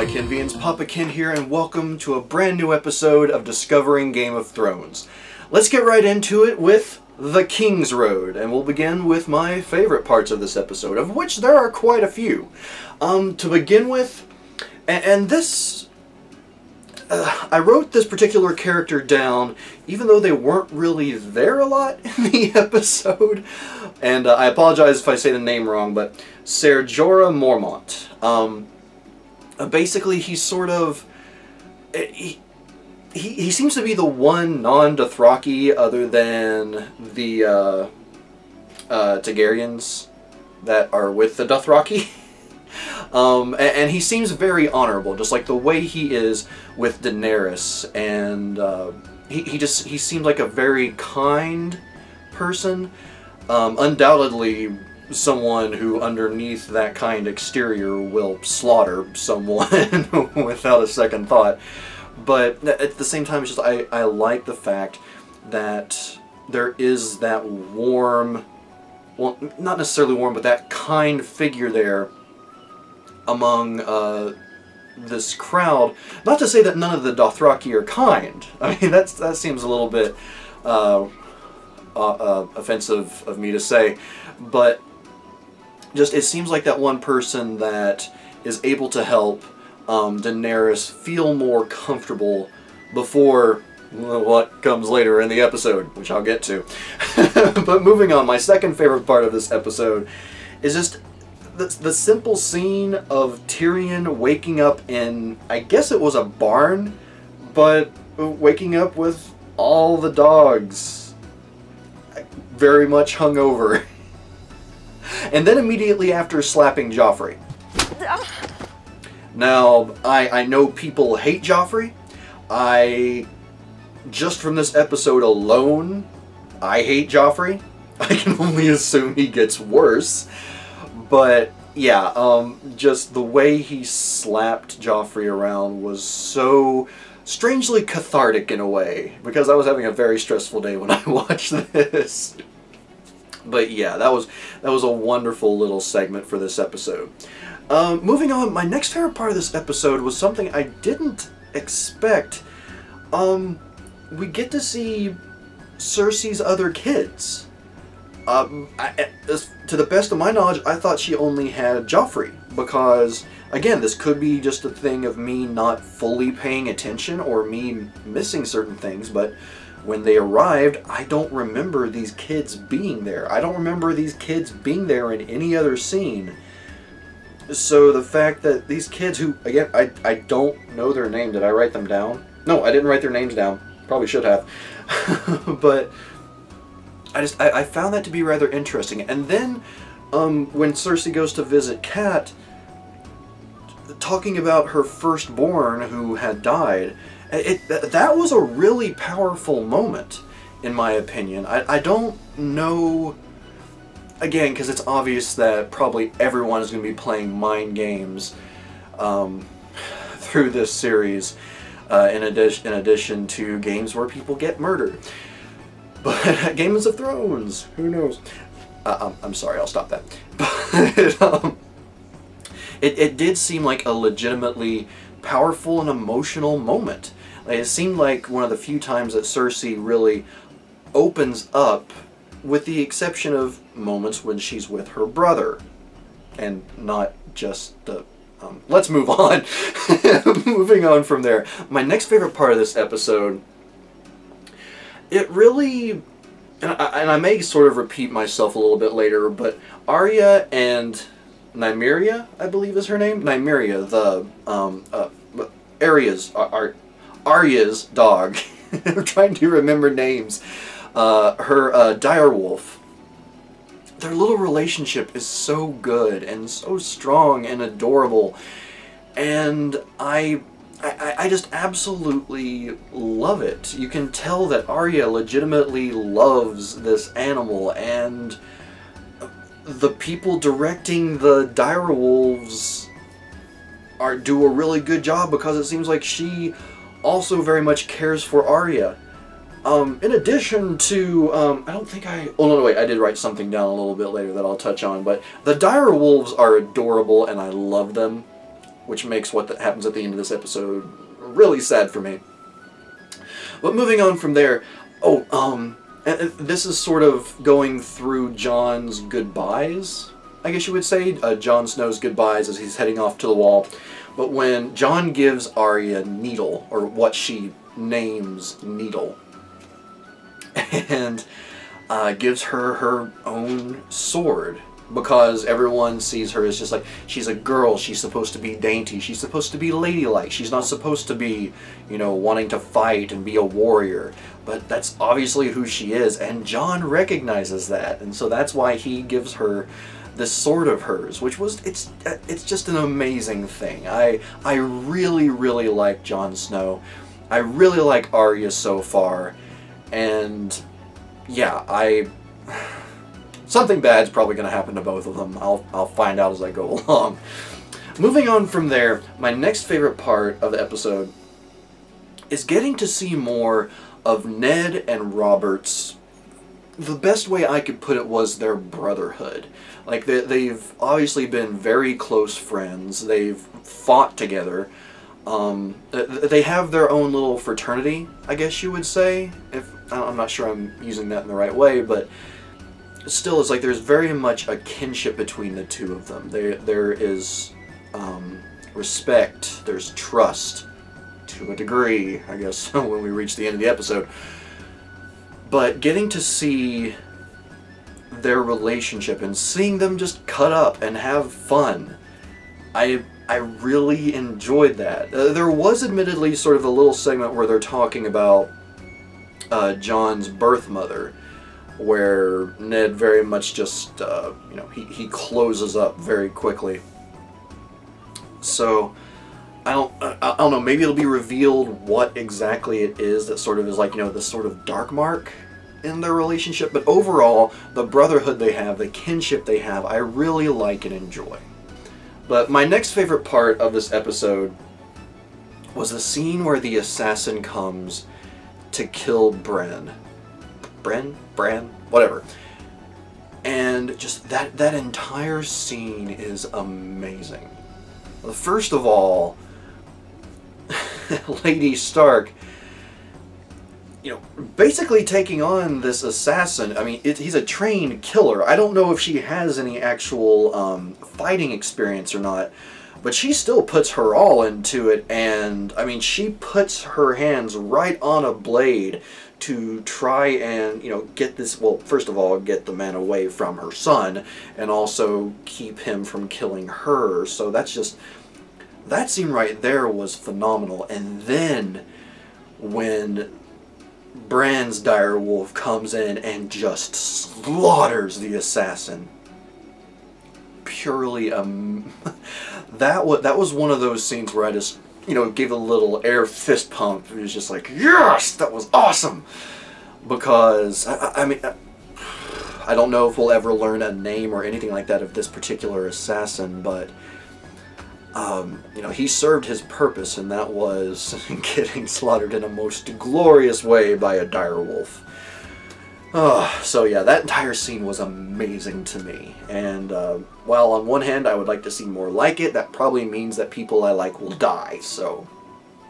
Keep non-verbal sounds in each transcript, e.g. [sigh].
my Kenvians, Papa Kenn here, and welcome to a brand new episode of Discovering Game of Thrones. Let's get right into it with The King's Road, and we'll begin with my favorite parts of this episode, of which there are quite a few. Um, to begin with, and, and this uh, I wrote this particular character down, even though they weren't really there a lot [laughs] in the episode. And uh, I apologize if I say the name wrong, but Ser Jorah Mormont. Um, uh, basically, he's sort of... eh, He, he, he seems to be the one non-Dothraki other than the uh, uh, Targaryens that are with the Dothraki. [laughs] Um, and, and, he seems very honorable, just like the way he is with Daenerys, and uh, he, he just he seems like a very kind person. Um, undoubtedly, someone who underneath that kind exterior will slaughter someone [laughs] without a second thought. But at the same time, it's just I, I like the fact that there is that warm, well, not necessarily warm, but that kind figure there among uh, this crowd. Not to say that none of the Dothraki are kind. [laughs] I mean, that's that seems a little bit uh, uh, uh, offensive of me to say, but just it seems like that one person that is able to help um, Daenerys feel more comfortable before what comes later in the episode, which I'll get to. [laughs] but moving on, my second favorite part of this episode is just the, the simple scene of Tyrion waking up in, I guess it was a barn, but waking up with all the dogs very much hungover. [laughs] and then immediately after slapping Joffrey. Now, I, I know people hate Joffrey. I, just from this episode alone, I hate Joffrey. [laughs] I can only assume he gets worse. But yeah, um, just the way he slapped Joffrey around was so strangely cathartic in a way because I was having a very stressful day when I [laughs] watched this. But yeah, that was that was a wonderful little segment for this episode. Um, moving on, my next favorite part of this episode was something I didn't expect. Um, we get to see Cersei's other kids. Um, I, to the best of my knowledge, I thought she only had Joffrey because, again, this could be just a thing of me not fully paying attention or me missing certain things, but when they arrived, I don't remember these kids being there. I don't remember these kids being there in any other scene. So the fact that these kids who, again, I, I don't know their name. Did I write them down? No, I didn't write their names down. Probably should have. [laughs] but I just I, I, found that to be rather interesting. And then um, when Cersei goes to visit Cat, talking about her firstborn who had died, it, that was a really powerful moment, in my opinion. I, I don't know, again, because it's obvious that probably everyone is going to be playing mind games um, [sighs] through this series, uh, in, addition, in addition to games where people get murdered. [laughs] But Games of Thrones, who knows? Uh, I'm, um, I'm, sorry, I'll stop that. [laughs] But um, it, it did seem like a legitimately powerful and emotional moment. It seemed like one of the few times that Cersei really opens up, with the exception of moments when she's with her brother, and not just the um, let's move [laughs] on. Moving on from there. My next favorite part of this episode it really, and I, and I, may sort of repeat myself a little bit later, but Arya and Nymeria, I believe is her name, Nymeria, the um, uh, Arya's dog. [laughs] I'm trying to remember names. Uh, her uh, direwolf. Their little relationship is so good and so strong and adorable, and I I, I just absolutely love it. You can tell that Arya legitimately loves this animal, and the people directing the dire wolves are do a really good job because it seems like she also very much cares for Arya. Um, in addition to, um, I don't think I, oh no, no, wait, I did write something down a little bit later that I'll touch on, but the dire wolves are adorable and I love them which makes what happens at the end of this episode really sad for me. But moving on from there, oh, um, this is sort of going through Jon's goodbyes, I guess you would say. Uh, Jon Snow's goodbyes as he's heading off to the wall. But when Jon gives Arya Needle, or what she names Needle, [laughs] and uh, gives her her own sword, because everyone sees her as just like she's a girl she's supposed to be dainty she's supposed to be ladylike she's not supposed to be you know wanting to fight and be a warrior. But that's obviously who she is and Jon recognizes that and so that's why he gives her this sword of hers which was it's it's just an amazing thing I I really really like Jon Snow I really like Arya so far and yeah I [sighs] something bad's probably going to happen to both of them. I'll, I'll find out as I go [laughs] along. Moving on from there, my next favorite part of the episode is getting to see more of Ned and Robert's. The best way I could put it was their brotherhood. Like, they, they've obviously been very close friends. They've fought together. Um, they have their own little fraternity, I guess you would say. If I'm not sure I'm using that in the right way, but still it's like there's very much a kinship between the two of them. There, there is um, respect, there's trust, to a degree, I guess, [laughs] when we reach the end of the episode. But getting to see their relationship and seeing them just cut up and have fun, I I really enjoyed that. Uh, there was admittedly sort of a little segment where they're talking about uh, Jon's birth mother where Ned very much just, uh, you know, he, he closes up very quickly. So, I don't, I, don't know, maybe it'll be revealed what exactly it is that sort of is like, you know, this sort of dark mark in their relationship, but overall, the brotherhood they have, the kinship they have, I really like and enjoy. But my next favorite part of this episode was the scene where the assassin comes to kill Bren. Bren, Bran, whatever. And just that that entire scene is amazing. First of all, [laughs] Lady Stark, you know, basically taking on this assassin. I mean, it, he's a trained killer. I don't know if she has any actual um, fighting experience or not, but she still puts her all into it. And I mean, she puts her hands right on a blade to try and you know get this well first of all get the man away from her son and also keep him from killing her so that's just that scene right there was phenomenal and then when Bran's dire wolf comes in and just slaughters the assassin purely um [laughs] that was that was one of those scenes where I just you know, gave a little air fist pump. It was just like, yes, that was awesome. Because, I, I mean, I don't know if we'll ever learn a name or anything like that of this particular assassin, but, um, you know, he served his purpose, and that was [laughs] getting slaughtered in a most glorious way by a dire wolf. Oh, so yeah, that entire scene was amazing to me. And uh, while on one hand I would like to see more like it, that probably means that people I like will die. So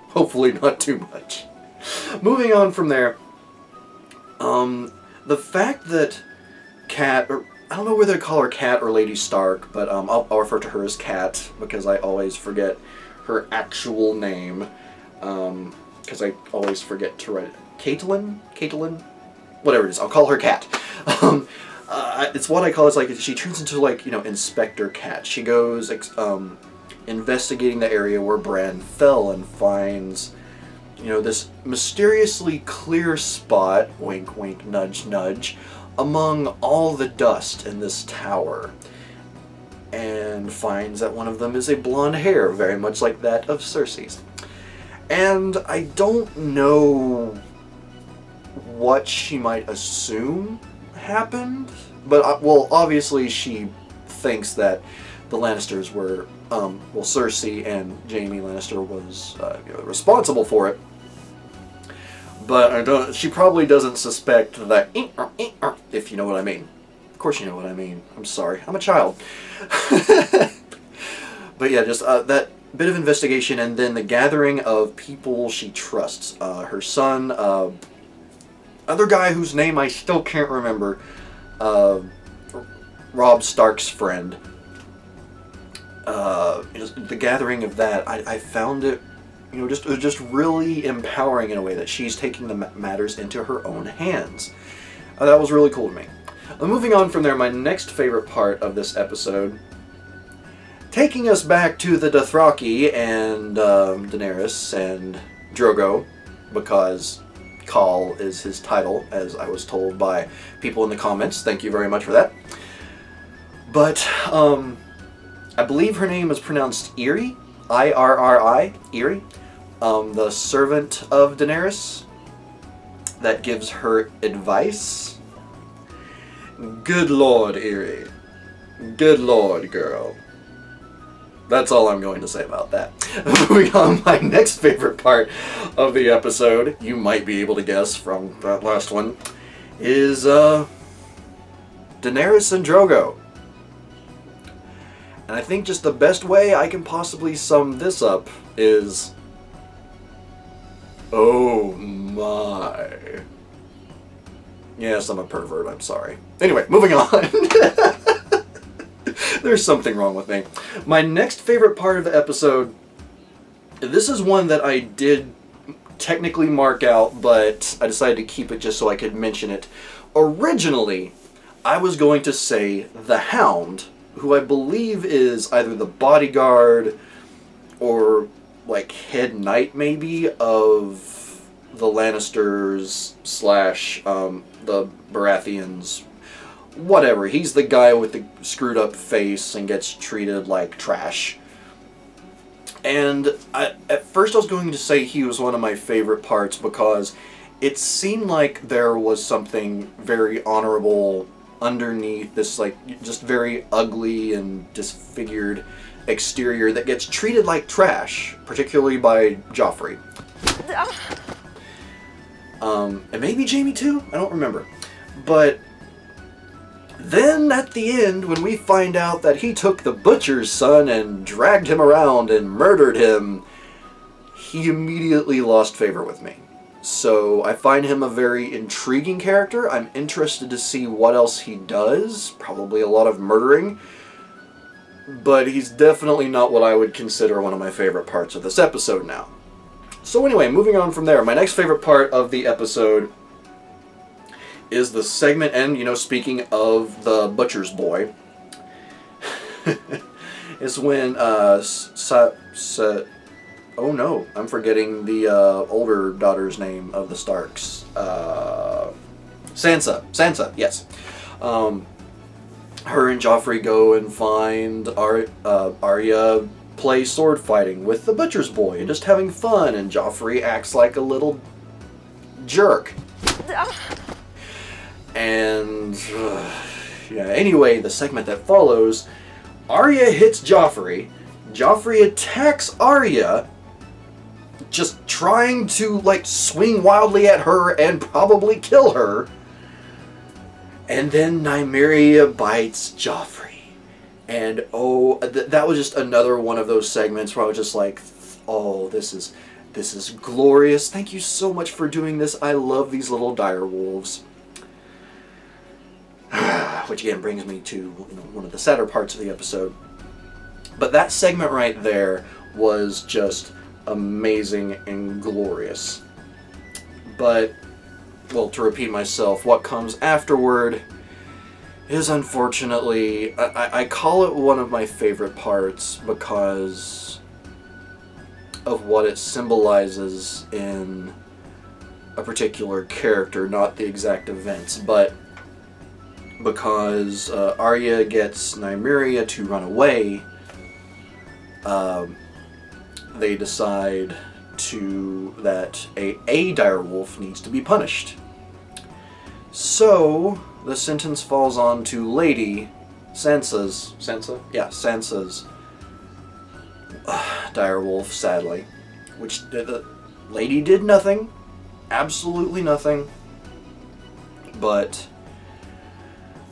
hopefully [laughs] not too much. Moving on from there, um, the fact that Cat, or I don't know whether to call her Cat or Lady Stark, but um, I'll, I'll, refer to her as Cat because I always forget her actual name. Because um, I always forget to write it. Catelyn? Catelyn? whatever it is. I'll call her Cat. [laughs] Um, uh, it's what I call it's like she turns into like you know Inspector Cat. She goes um, investigating the area where Bran fell and finds you know this mysteriously clear spot. Wink, wink, nudge, nudge. Among all the dust in this tower, and finds that one of them is a blonde hair, very much like that of Cersei's. And I don't know what she might assume happened. But, uh, well, obviously she thinks that the Lannisters were, um, well, Cersei and Jaime Lannister was uh, you know, responsible for it. But I don't, she probably doesn't suspect that, if you know what I mean. Of course you know what I mean. I'm sorry. I'm a child. [laughs] but yeah, just uh, that bit of investigation, and then the gathering of people she trusts. Uh, her son, uh, other guy whose name I still can't remember, uh, Robb Stark's friend. Uh, the gathering of that, I, I found it, you know, just just really empowering in a way that she's taking the matters into her own hands. Uh, that was really cool to me. Uh, moving on from there, my next favorite part of this episode, taking us back to the Dothraki and um, Daenerys and Drogo, because Khal is his title, as I was told by people in the comments. Thank you very much for that. But um, I believe her name is pronounced Irri, I-R-R-I, Irri, um, the servant of Daenerys that gives her advice. Good lord, Irri. Good lord, girl. That's all I'm going to say about that. [laughs] Moving on, my next favorite part of the episode, you might be able to guess from that last one, is uh, Daenerys and Drogo. And I think just the best way I can possibly sum this up is... Oh my. Yes, I'm a pervert, I'm sorry. Anyway, moving on. [laughs] There's something wrong with me. My next favorite part of the episode, this is one that I did technically mark out, but I decided to keep it just so I could mention it. Originally, I was going to say the Hound who I believe is either the bodyguard or like head knight maybe of the Lannisters slash um, the Baratheons. Whatever. He's the guy with the screwed up face and gets treated like trash. And I, at first I was going to say he was one of my favorite parts because it seemed like there was something very honorable underneath this like just very ugly and disfigured exterior that gets treated like trash, particularly by Joffrey. Um, and maybe Jaime too? I don't remember. But then at the end, when we find out that he took the butcher's son and dragged him around and murdered him, he immediately lost favor with me. So I find him a very intriguing character. I'm interested to see what else he does. Probably a lot of murdering. But he's definitely not what I would consider one of my favorite parts of this episode now. So anyway, moving on from there. My next favorite part of the episode is the segment, and, you know, speaking of the Butcher's Boy, [laughs] is when uh, Sa Sa oh no, I'm forgetting the uh, older daughter's name of the Starks. Uh, Sansa. Sansa, yes. Um, her and Joffrey go and find Ar uh, Arya play sword fighting with the butcher's boy and just having fun, and Joffrey acts like a little jerk. And uh, [sighs] yeah, anyway, the segment that follows, Arya hits Joffrey. Joffrey attacks Arya just trying to like swing wildly at her and probably kill her. And then Nymeria bites Joffrey. And oh, th that was just another one of those segments where I was just like, oh, this is this is glorious. Thank you so much for doing this. I love these little dire wolves. [sighs] Which again brings me to you know, one of the sadder parts of the episode. But that segment right there was just amazing and glorious. But, well, to repeat myself, what comes afterward is unfortunately, I, I call it one of my favorite parts because of what it symbolizes in a particular character, not the exact events, but because uh, Arya gets Nymeria to run away, um, they decide to that a, a direwolf needs to be punished. So the sentence falls on to Lady Sansa's Sansa? Yeah, Sansa's uh, direwolf, sadly. Which the, the lady did nothing. Absolutely nothing. But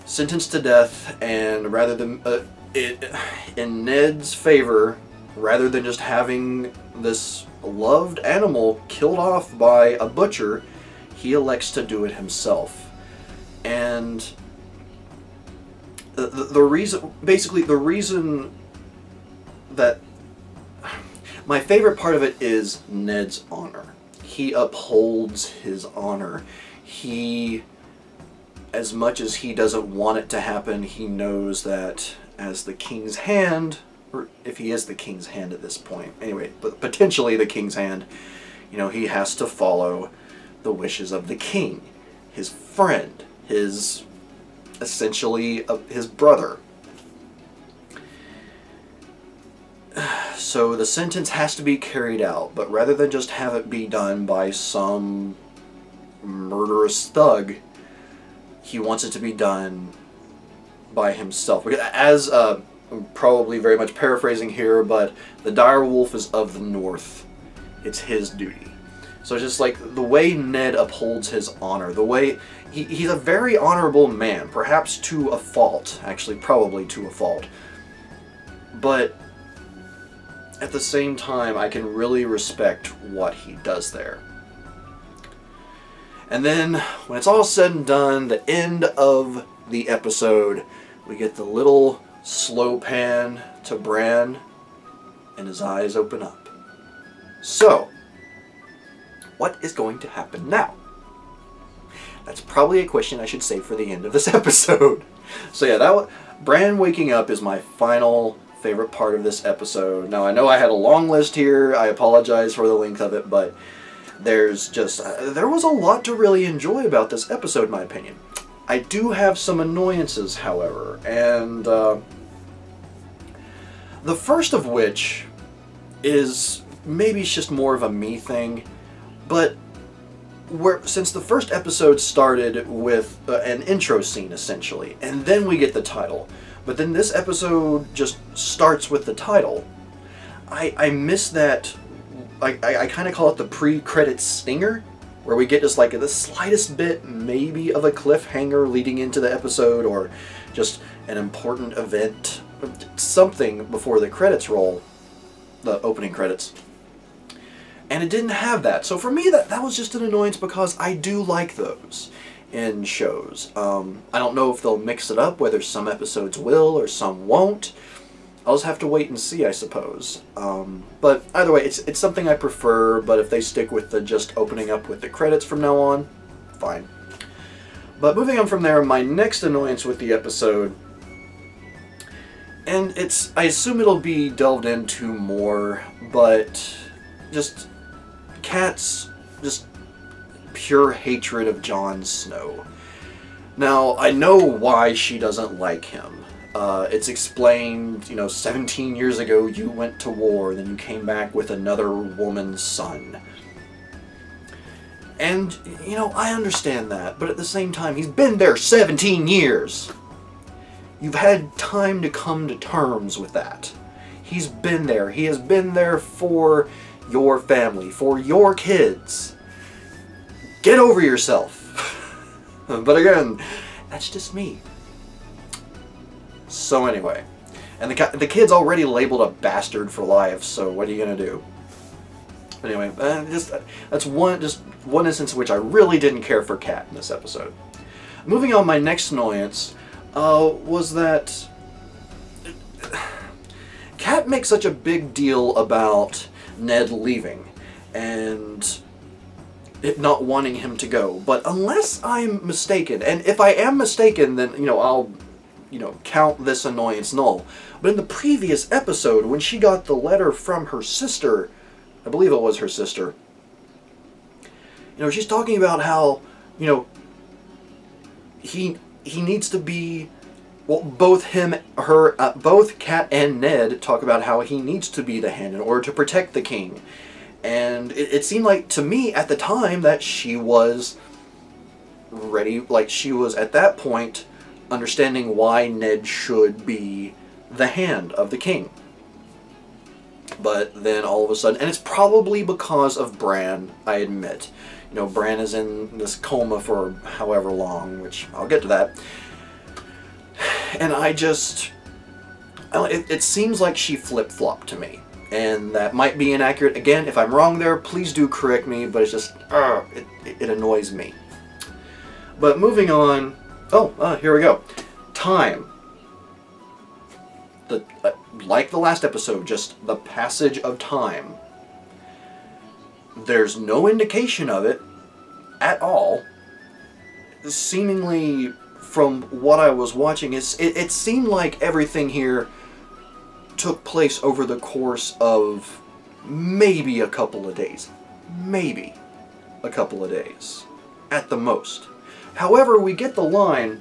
sentenced to death, and rather than uh, it, in Ned's favor, rather than just having this loved animal killed off by a butcher, he elects to do it himself. And the, the, the reason, basically, the reason that my favorite part of it is Ned's honor. He upholds his honor. He, as much as he doesn't want it to happen, he knows that as the king's hand, or if he is the king's hand at this point, anyway, but potentially the king's hand, you know, he has to follow the wishes of the king, his friend, his essentially uh, his brother. So the sentence has to be carried out, but rather than just have it be done by some murderous thug, he wants it to be done by himself. As uh, probably very much paraphrasing here, but the dire wolf is of the north. It's his duty. So it's just like the way Ned upholds his honor, the way he, he's a very honorable man, perhaps to a fault, actually probably to a fault. But at the same time, I can really respect what he does there. And then, when it's all said and done, the end of the episode, we get the little slow pan to Bran, and his eyes open up. So, what is going to happen now? That's probably a question I should save for the end of this [laughs] episode. So yeah, that Bran waking up is my final favorite part of this episode. Now I know I had a long list here. I apologize for the length of it, but there's just uh, there was a lot to really enjoy about this episode, in my opinion. I do have some annoyances, however, and uh, the first of which is maybe it's just more of a me thing, but where since the first episode started with uh, an intro scene essentially, and then we get the title, but then this episode just starts with the title. I I miss that. I I, I kind of call it the pre-credit stinger, where we get just like the slightest bit maybe of a cliffhanger leading into the episode, or just an important event, something before the credits roll, the opening credits and it didn't have that. So for me, that, that was just an annoyance because I do like those in shows. Um, I don't know if they'll mix it up, whether some episodes will or some won't. I'll just have to wait and see, I suppose. Um, but either way, it's, it's something I prefer, but if they stick with the just opening up with the credits from now on, fine. But moving on from there, my next annoyance with the episode, and it's, I assume it'll be delved into more, but just Cat's just pure hatred of Jon Snow. Now, I know why she doesn't like him. Uh, it's explained, you know, 17 years ago you went to war, then you came back with another woman's son. And, you know, I understand that, but at the same time, he's been there 17 years! You've had time to come to terms with that. He's been there. He has been there for your family, for your kids. Get over yourself. [laughs] but again, that's just me. So anyway, and the, the kid's already labeled a bastard for life, so what are you going to do? Anyway, uh, just that's one just one instance in which I really didn't care for Cat in this episode. Moving on, my next annoyance uh, was that Cat makes such a big deal about Ned leaving and it not wanting him to go. But unless I'm mistaken, and if I am mistaken, then, you know, I'll, you know, count this annoyance null. But in the previous episode, when she got the letter from her sister, I believe it was her sister, you know, she's talking about how, you know, he he needs to be well, both him, her, uh, both Cat and Ned talk about how he needs to be the hand in order to protect the king. And it, it seemed like, to me, at the time, that she was ready, like she was, at that point, understanding why Ned should be the hand of the king. But then all of a sudden, and it's probably because of Bran, I admit. You know, Bran is in this coma for however long, which I'll get to that and I just... It, it seems like she flip-flopped to me. and that might be inaccurate. Again, if I'm wrong there, please do correct me, but it's just, uh, it, it annoys me. But moving on, oh, uh, here we go. Time. The, uh, like the last episode, just the passage of time. There's no indication of it at all. Seemingly, from what I was watching, it, it seemed like everything here took place over the course of maybe a couple of days. Maybe a couple of days. At the most. However, we get the line,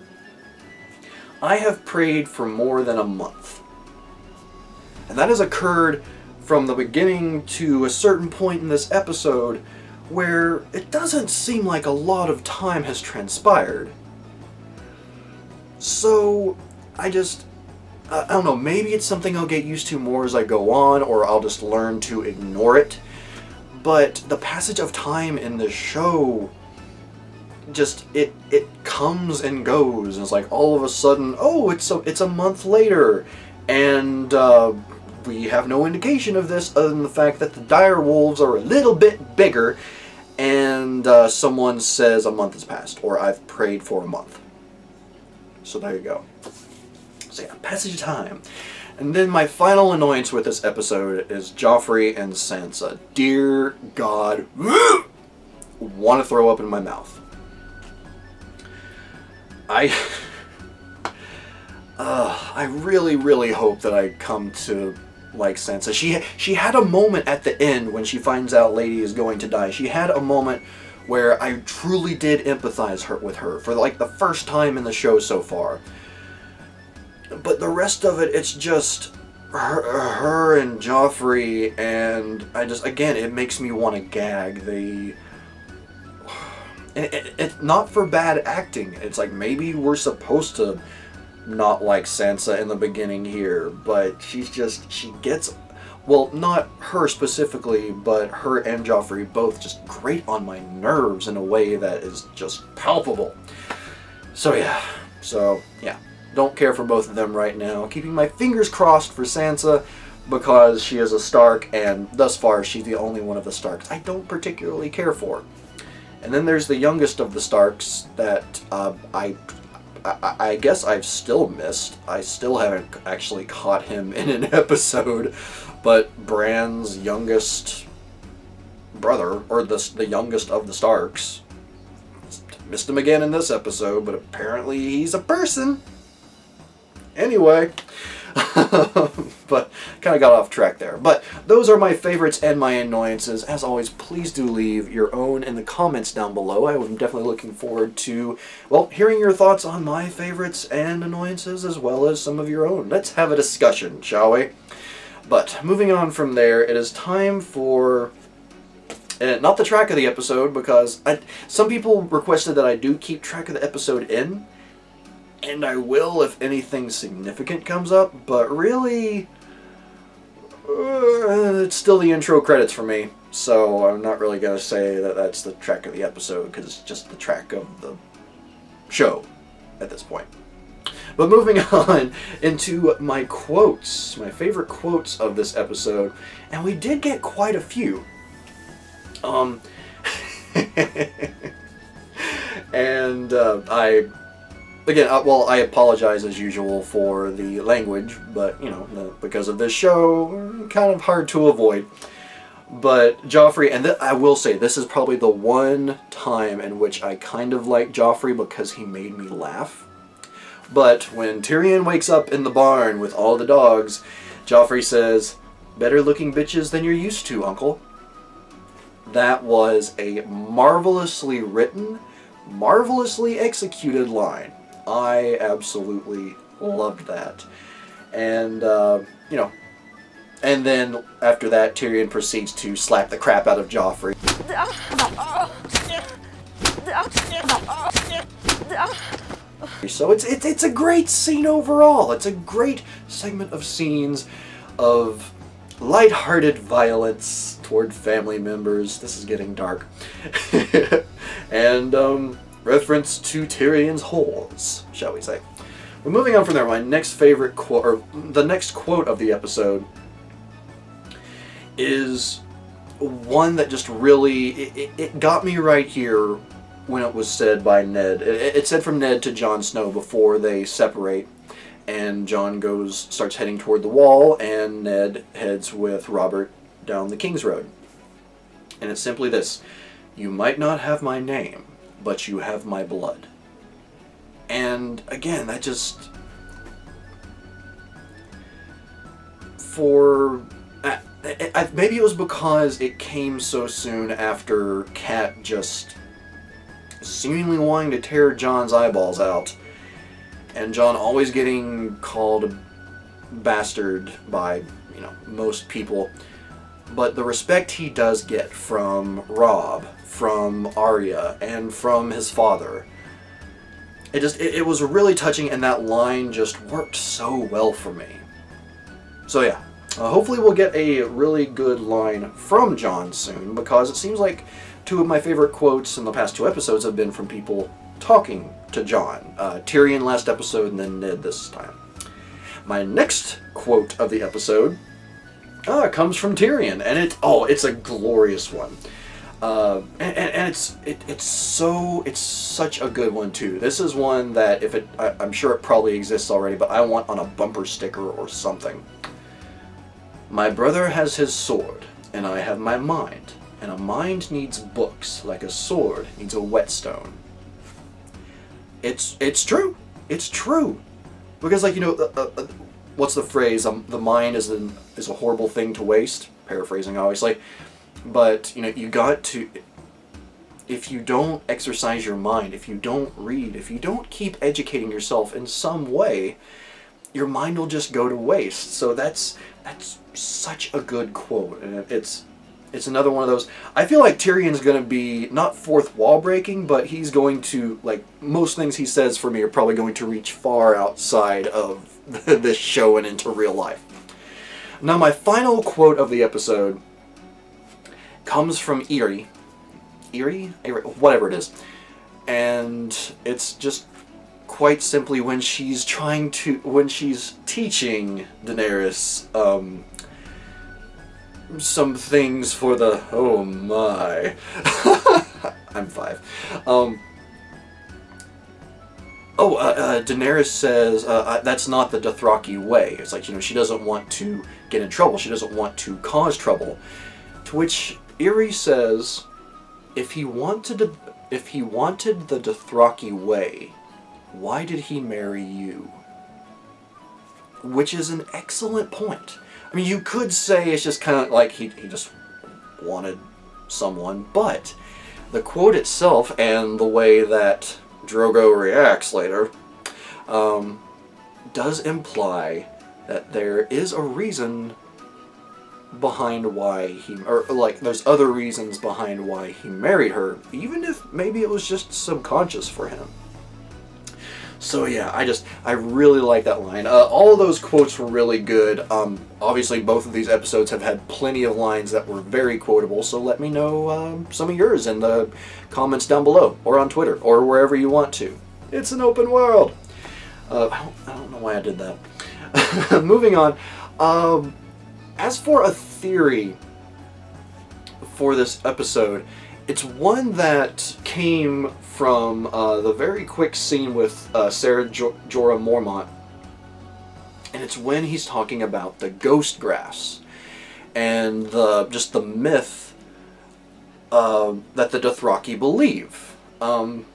I have prayed for more than a month. And that has occurred from the beginning to a certain point in this episode where it doesn't seem like a lot of time has transpired. So, I just, I don't know, maybe it's something I'll get used to more as I go on, or I'll just learn to ignore it. But the passage of time in this show, just, it, it comes and goes. It's like all of a sudden, oh, it's a, it's a month later. And, uh, we have no indication of this other than the fact that the dire wolves are a little bit bigger and uh, someone says a month has passed or I've prayed for a month. So there you go. So yeah, passage of time. And then my final annoyance with this episode is Joffrey and Sansa. Dear God, [gasps] want to throw up in my mouth. I, [laughs] uh, I really, really hope that I come to like Sansa. She she had a moment at the end when she finds out Lady is going to die. She had a moment where I truly did empathize her with her for like the first time in the show so far. But the rest of it, it's just her, her and Joffrey, and I just again it makes me want to gag. They. it's it, it, not for bad acting. It's like maybe we're supposed to not like Sansa in the beginning here, but she's just, she gets, well, not her specifically, but her and Joffrey both just grate on my nerves in a way that is just palpable. So yeah, so yeah, don't care for both of them right now. Keeping my fingers crossed for Sansa because she is a Stark, and thus far she's the only one of the Starks I don't particularly care for. And then there's the youngest of the Starks that uh, I I, I, guess I've still missed. I still haven't actually caught him [laughs] in an episode, but Bran's youngest brother, or the, the youngest of the Starks, missed him again in this episode, but apparently he's a person. Anyway, [laughs] but kind of got off track there. But those are my favorites and my annoyances. As always, please do leave your own in the comments down below. I am definitely looking forward to, well, hearing your thoughts on my favorites and annoyances as well as some of your own. Let's have a discussion, shall we? But moving on from there, it is time for uh, not the track of the episode because I, some people requested that I do keep track of the episode in and I will if anything significant comes up, but really, uh, it's still the intro credits for me, so I'm not really going to say that that's the track of the episode, because it's just the track of the show at this point. But moving [laughs] on into my quotes, my favorite quotes of this episode, and we did get quite a few. Um, [laughs] and uh, I again, uh, well, I apologize as usual for the language, but, you know, the, because of this show, kind of hard to avoid. But Joffrey, and I will say, this is probably the one time in which I kind of like Joffrey because he made me laugh. But when Tyrion wakes up in the barn with all the dogs, Joffrey says, Better looking bitches than you're used to, Uncle. That was a marvelously written, marvelously executed line. I absolutely loved that. And, uh, you know, and then after that, Tyrion proceeds to slap the crap out of Joffrey. So it's, it's, it's a great scene overall. It's a great segment of scenes of light-hearted violence toward family members. This is getting dark. [laughs] and, um, reference to Tyrion's holes, shall we say. But moving on from there, my next favorite quote, or the next quote of the episode is one that just really it, it got me right here when it was said by Ned. It, it said from Ned to Jon Snow before they separate, and Jon goes starts heading toward the wall, and Ned heads with Robert down the King's Road. And it's simply this: You might not have my name, but you have my blood. And again, that just for I, I, maybe it was because it came so soon after Cat just seemingly wanting to tear Jon's eyeballs out, and Jon always getting called a bastard by you know most people. But the respect he does get from Robb, from Arya, and from his father, it just it, it was really touching, and that line just worked so well for me. So yeah, uh, hopefully we'll get a really good line from Jon soon, because it seems like two of my favorite quotes in the past two episodes have been from people talking to Jon. Uh, Tyrion last episode, and then Ned this time. My next quote of the episode uh, comes from Tyrion, and it oh, it's a glorious one. Uh, and, and, it's it, it's so it's such a good one too. This is one that if it I, I'm sure it probably exists already, but I want on a bumper sticker or something. My brother has his sword, and I have my mind, and a mind needs books like a sword needs a whetstone. It's it's true. It's true, because like you know, uh, uh, what's the phrase? Um, the mind is an is a horrible thing to waste. Paraphrasing, obviously, but you know, you got to. If you don't exercise your mind, if you don't read, if you don't keep educating yourself in some way, your mind will just go to waste. So that's that's such a good quote, and it's it's another one of those. I feel like Tyrion's going to be not fourth wall breaking, but he's going to like most things he says for me are probably going to reach far outside of [laughs] this show and into real life. Now, my final quote of the episode comes from Irri, Irri, whatever it is, and it's just quite simply when she's trying to when she's teaching Daenerys um, some things for the oh my. [laughs] I'm five. Um, oh uh, uh, Daenerys says uh, that's not the Dothraki way. It's like you know she doesn't want to get in trouble. She doesn't want to cause trouble. To which Irri says if he wanted if he wanted the Dothraki way why did he marry you? Which is an excellent point. I mean, you could say it's just kind of like he, he just wanted someone, but the quote itself and the way that Drogo reacts later um, does imply that there is a reason behind why he, or like there's other reasons behind why he married her, even if maybe it was just subconscious for him. So yeah, I just, I really like that line. Uh, all of those quotes were really good. Um, obviously, both of these episodes have had plenty of lines that were very quotable, so let me know um, some of yours in the comments down below, or on Twitter, or wherever you want to. It's an open world. Uh, I, don't, I don't know why I did that. [laughs] Moving on. Um, as for a theory for this episode, it's one that came from uh, the very quick scene with uh, Sarah jo Jorah Mormont. And it's when he's talking about the ghost grass and the just the myth uh, that the Dothraki believe. Um,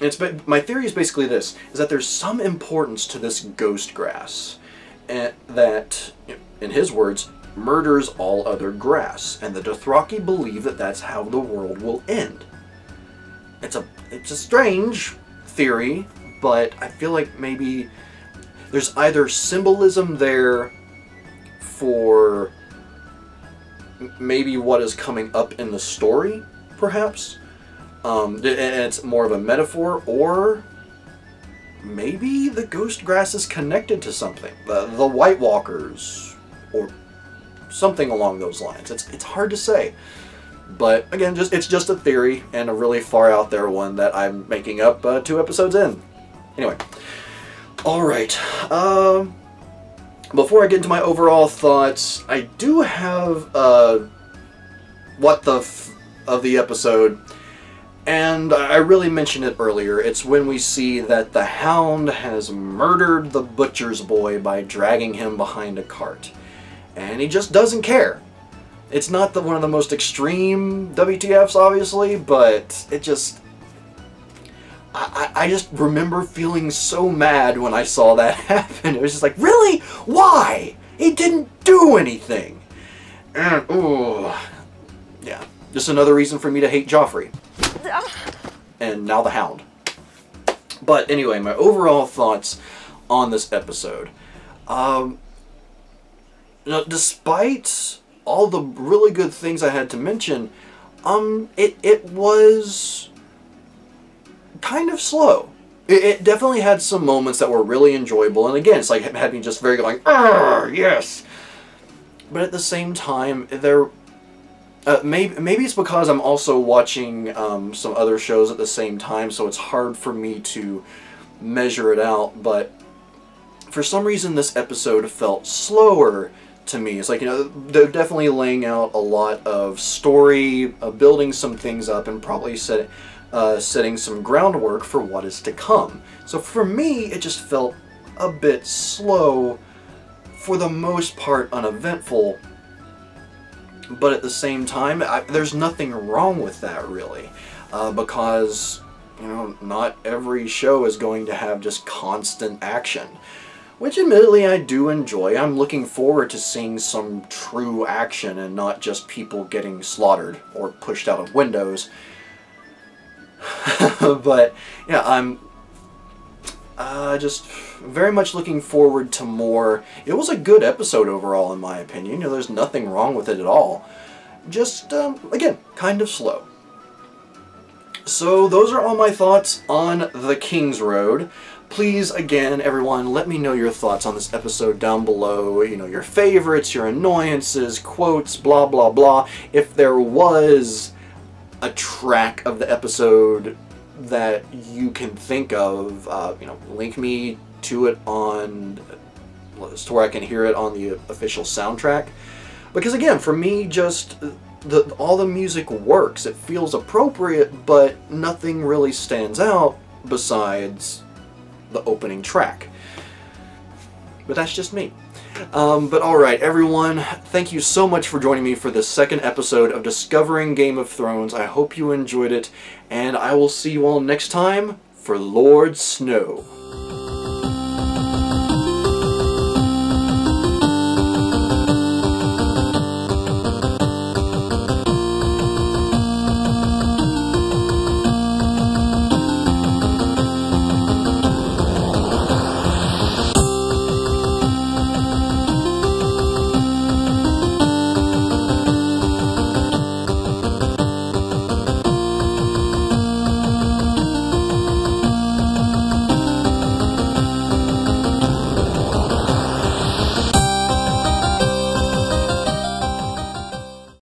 it's my theory is basically this: is that there's some importance to this ghost grass, and that, in his words, murders all other grass, and the Dothraki believe that that's how the world will end. It's a it's a strange theory, but I feel like maybe there's either symbolism there for maybe what is coming up in the story, perhaps, um, and it's more of a metaphor, or maybe the ghost grass is connected to something. The, the White Walkers, or something along those lines. It's it's hard to say. But again, just it's just a theory and a really far out there one that I'm making up uh, two episodes in. Anyway, all right. Um, before I get into my overall thoughts, I do have uh, what the of the episode, and I really mentioned it earlier. It's when we see that the Hound has murdered the butcher's boy by dragging him behind a cart, and he just doesn't care. It's not the, one of the most extreme WTFs, obviously, but it just I, I just remember feeling so mad when I saw that [laughs] happen. It was just like, really? Why? He didn't do anything. And, ooh. Yeah. Just another reason for me to hate Joffrey. And now the Hound. But anyway, my overall thoughts on this episode. Um, know, despite all the really good things I had to mention, um, it, it was kind of slow. It, it, definitely had some moments that were really enjoyable, and again, it's like had me just very going, yes. But at the same time, there, uh, maybe maybe it's because I'm also watching um, some other shows at the same time, so it's hard for me to measure it out. But for some reason, this episode felt slower to me. It's like, you know, they're definitely laying out a lot of story, uh, building some things up, and probably setting uh, setting some groundwork for what is to come. So for me, it just felt a bit slow, for the most part uneventful, but at the same time, I, there's nothing wrong with that really, uh, because you know not every show is going to have just constant action. Which admittedly I do enjoy. I'm looking forward to seeing some true action and not just people getting slaughtered or pushed out of windows [laughs] but yeah, I'm uh, just very much looking forward to more. It was a good episode overall, in my opinion. You know, there's nothing wrong with it at all. Just, um, again, kind of slow. So those are all my thoughts on The Kingsroad. Please, again, everyone, let me know your thoughts on this episode down below. You know, your favorites, your annoyances, quotes, blah, blah, blah. If there was a track of the episode that you can think of, uh, you know, link me to it on, to where I can hear it on the official soundtrack. Because again, for me, just the all the music works. It feels appropriate, but nothing really stands out besides the opening track. But that's just me. Um, but alright, everyone, thank you so much for joining me for this second episode of Discovering Game of Thrones. I hope you enjoyed it, and I will see you all next time for Lord Snow.